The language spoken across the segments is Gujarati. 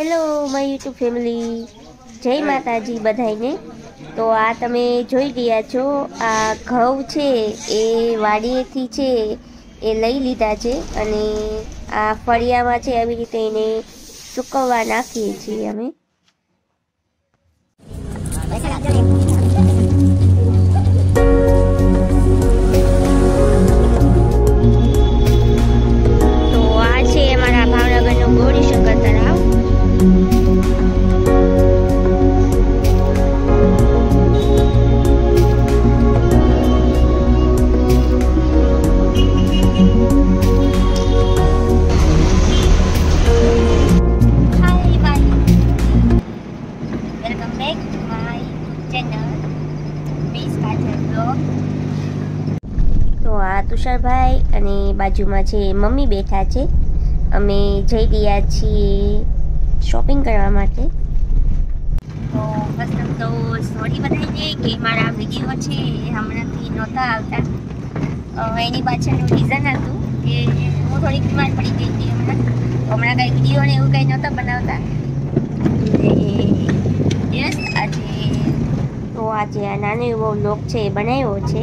હેલો માય યુટ્યુબ ફેમિલી જય માતાજી બધાઈને તો આ તમે જોઈ રહ્યા છો, આ ઘઉં છે, એ વાડીએથી છે, એ લઈ લીધા છે અને આ ફળિયામાં છે, આવી રીતે એને સૂકવવા નાખીએ છીએ અમે. ચેનલ મિસ કાજલ બ્લોગ તો આ તુષારભાઈ અને બાજુમાં છે મમ્મી બેઠા છે અમે જઈ રહ્યા છીએ શોપિંગ કરવા માટે. તો ફર્સ્ટ તો સોરી બધાને કે મારા વીડિયો છે એ હમણાંથી નહોતા આવતા. એની પાછળનું રીઝન હતું કે હું થોડીક બીમાર પડી ગઈ હતી હમણાં. હમણાં કાંઈ વીડિયો ને એવું કંઈ નહોતા બનાવતા યસ આજે તો જે આ નાનો એવો લોક છે એ બનાવ્યો છે.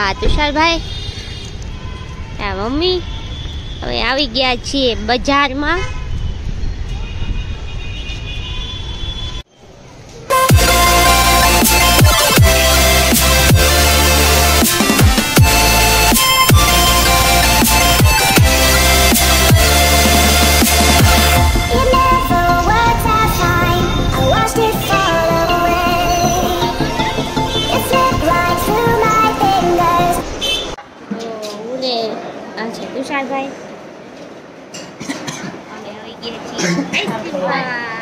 હા તુષારભાઈ. હા મમ્મી. હવે આવી ગયા છીએ બજારમાં. તો હું ને આ છે તુષારભાઈ અમે આવી ગયા છીએ આઈસ્ક્રીમ ખાવા.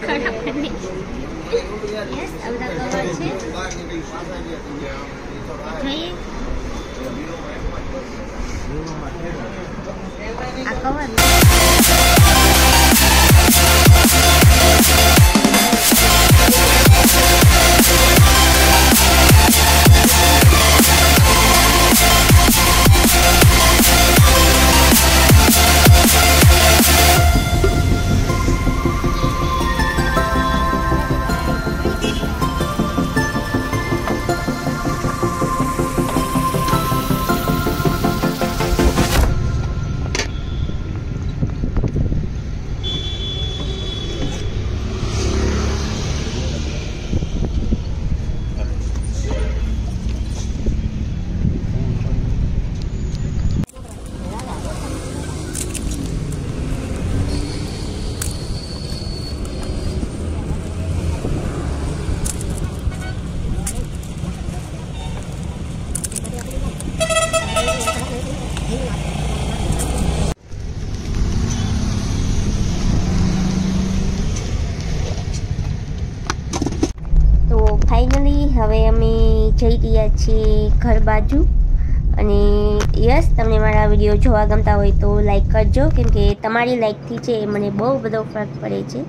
ખરાબ કરી યસ આ બધા કવર છે જોઈએ આ કવર ફાઇનલી હવે અમે જઈ રહ્યા છીએ ઘર બાજુ. અને યસ, તમને મારા વીડિયો જોવા ગમતા હોય તો લાઈક કરજો. કેમ કે તમારી લાઈકથી છે એ મને બહુ બધો ફરક પડે છે.